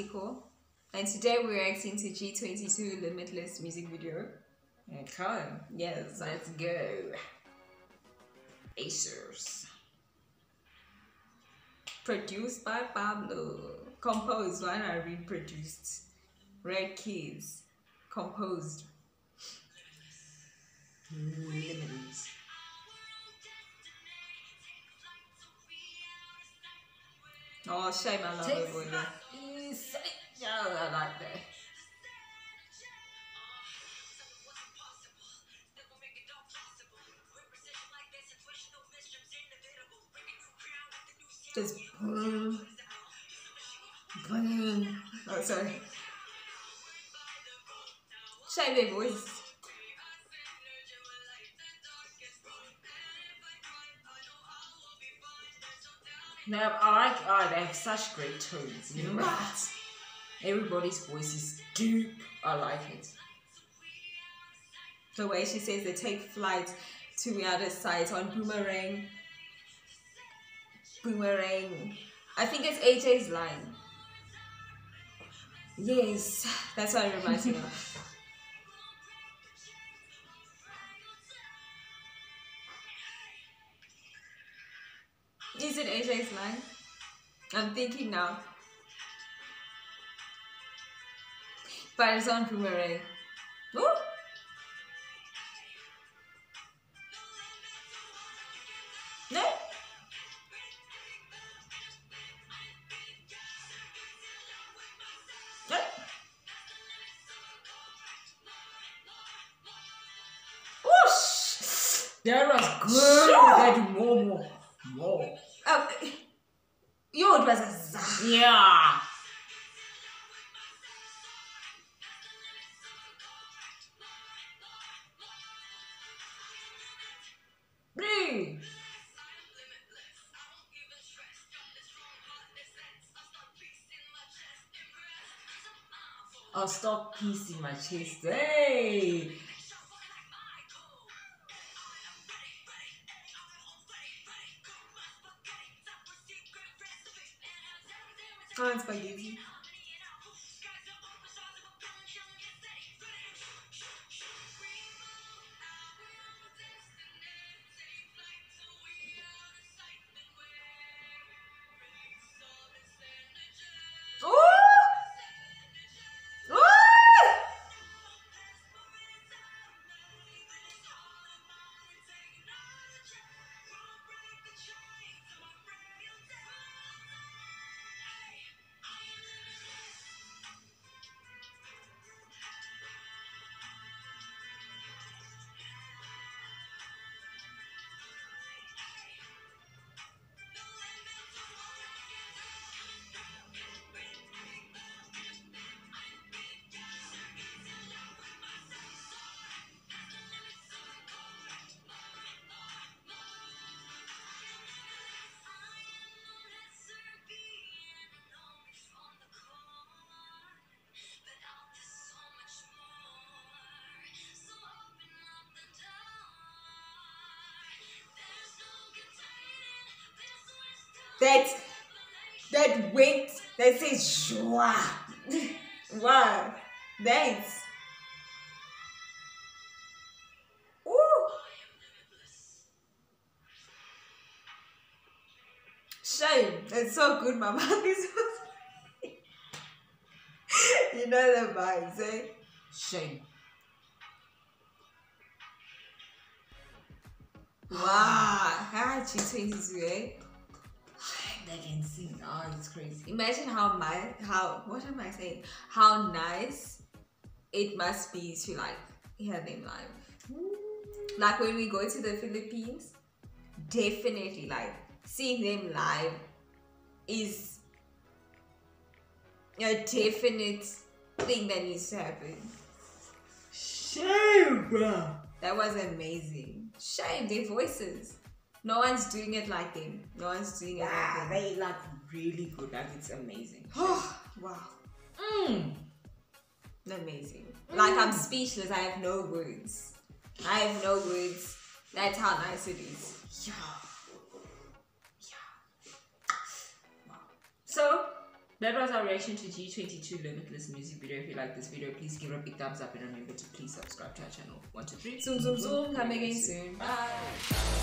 Article. And today we're reacting to G22 Limitless music video. Okay. Yes. Let's go. Acers. Produced by Pablo. Composed, why not read produced? Red Keys. Composed. Limitless. Oh, shame I love it for you. Easy. Yeah, I like that. Just boom. Boom. Oh, sorry. Shame their voice. No, I like. Oh, they have such great tones. You know that. Everybody's voice is deep. I like it. The way she says they take flight to the other side on Boomerang. Boomerang. I think it's AJ's line. Yes, that's what it reminds me of. Is it AJ's line? I'm thinking now. But it's on Boomerang. Ooh. No? No? Whoosh! That was good. Sure. More. Oh, yo, it was a za. Yeah. I'll oh, stop peace in my chest. Hey. Oh, it's spaghetti. Ooh! That that weight that says joie. wow. Thanks. Ooh. Shame. It's so good, my mouth is You know the vibes, eh? Shame. Wow. Ah, G22, eh? They can sing. Oh, it's crazy. Imagine how my how what am I saying? How nice it must be to like hear them live. Like when we go to the Philippines, definitely like seeing them live is a definite thing that needs to happen. Shame, bro. That was amazing. Shame their voices. No one's doing it like them. No one's doing it like them. they like really good. Like it's amazing. wow. Mm. Amazing. Like I'm speechless. I have no words. I have no words. That's how nice it is. Yeah. Yeah. Wow. So That was our reaction to G22 Limitless music video. If you like this video, please give it a big thumbs up and remember to please subscribe to our channel. One, two, three. Zoom, zoom, zoom. Come again soon. Bye.